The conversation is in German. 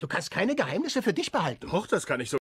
Du kannst keine Geheimnisse für dich behalten. Doch, das kann ich so